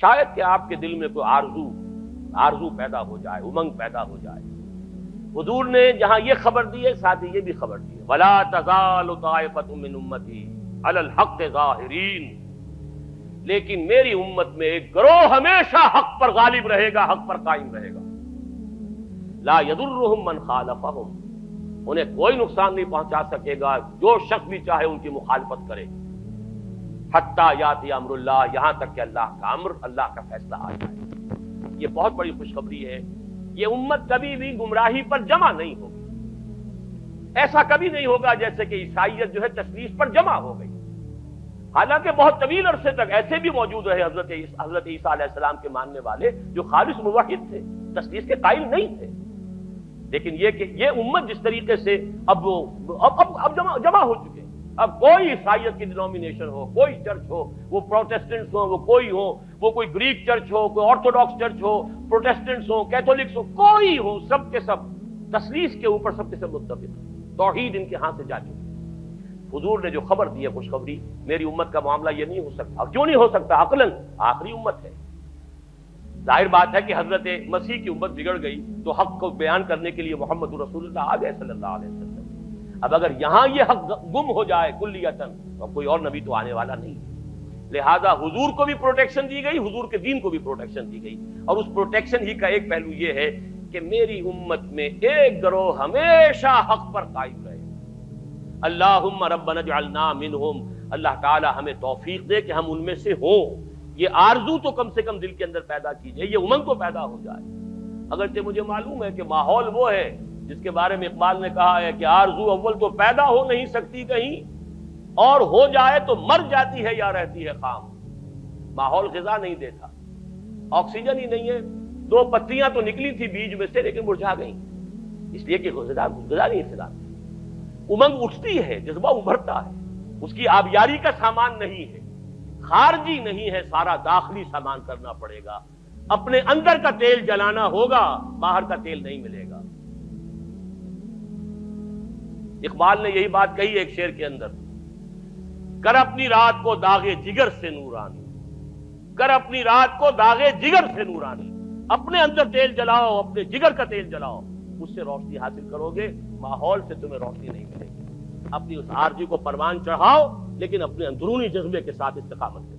शायद कि आपके दिल में कोई आरज़ू आरज़ू पैदा हो जाए, उमंग पैदा हो जाए। हजूर ने जहाँ ये खबर दी है, साथ ही ये भी खबर दी है। वला हक लेकिन मेरी उम्मत में एक ग्रोह हमेशा हक पर गालिब रहेगा हक पर कायम रहेगा। ला यदुर्रहम मन खालफहम। उन्हें कोई नुकसान नहीं पहुँचा सकेगा, जो शख्स भी चाहे उनकी मुखालफत करे। हत्ता याति अमरुल्लाह यहाँ तक कि अल्लाह का अमर अल्लाह का फैसला आ जाए। ये बहुत बड़ी खुशखबरी है। ये उम्मत कभी भी गुमराही पर जमा नहीं होगी। ऐसा कभी नहीं होगा जैसे कि ईसाइयत जो है तशरीफ़ पर जमा हो गई। हालाँकि बहुत तवील अरसे तक ऐसे भी मौजूद रहे हज़रत हज़रत ईसा के मानने वाले जो खालिश मुवाहिद थे तस्लीस के कायल नहीं थे। लेकिन ये कि ये उम्मत जिस तरीके से अब वो अब अब, अब जमा जमा हो चुके अब कोई ईसाइयत की डिनोमिनेशन हो, कोई चर्च हो, वो प्रोटेस्टेंट्स हो, वो कोई हो, वो कोई ग्रीक चर्च हो, कोई ऑर्थोडॉक्स चर्च हो प्रोटेस्टेंट्स हो कैथोलिक्स हो, कोई हो, सब के सब, तस्लीस के ऊपर सबके सब मुतफिक तोहीद इनके हाथ से जा चुकी हुजूर ने जो खबर दी है, खुशखबरी, मेरी उम्मत का मामला ये नहीं हो सकता। क्यों नहीं हो सकता? अकलन, आखिरी उम्मत है। ज़ाहिर बात है कि हज़रत मसीह की उम्मत बिगड़ गई तो हक को बयान करने के लिए मोहम्मद रसूल आ गए, सल्लल्लाहु अलैहि वसल्लम। अब अगर यहाँ ये हक गुम हो जाए कुल्लियतन तो कोई और नबी तो आने वाला नहीं। लिहाजा हुजूर को भी प्रोटेक्शन दी गई, हुजूर के दीन को भी प्रोटेक्शन दी गई। और उस प्रोटेक्शन ही का एक पहलू यह है कि मेरी उम्मत में एक गरोह हमेशा हक पर कायम रहे। अल्लाह रबना मिनहुम। अल्लाह ताला हमें तौफीक दे कि हम उनमें से हों। ये आरज़ू तो कम से कम दिल के अंदर पैदा कीजिए, ये उमंग तो पैदा हो जाए। अगर से मुझे मालूम है कि माहौल वो है जिसके बारे में इकबाल ने कहा है कि आरज़ू अव्वल तो पैदा हो नहीं सकती कहीं, और हो जाए तो मर जाती है या रहती है काम माहौल गजा नहीं देता, ऑक्सीजन ही नहीं है। दो पत्तियाँ तो निकली थी बीज में से, लेकिन मुरझा गई। इसलिए कि गजा नहीं इंतज़ार उमंग उठती है, जज्बा उभरता है। उसकी आबियारी का सामान नहीं है, खारजी नहीं है, सारा दाखिली सामान करना पड़ेगा। अपने अंदर का तेल जलाना होगा, बाहर का तेल नहीं मिलेगा। इकबाल ने यही बात कही एक शेर के अंदर। कर अपनी रात को दागे जिगर से नूरानी। कर अपनी रात को दागे जिगर से नूरानी। अपने अंदर तेल जलाओ, अपने जिगर का तेल जलाओ। उससे रोशनी हासिल करोगे, माहौल से तुम्हें रोशनी नहीं मिलेगी। अपनी उस आरजी को परवान चढ़ाओ, लेकिन अपने अंदरूनी जज्बे के साथ इस्तेकामत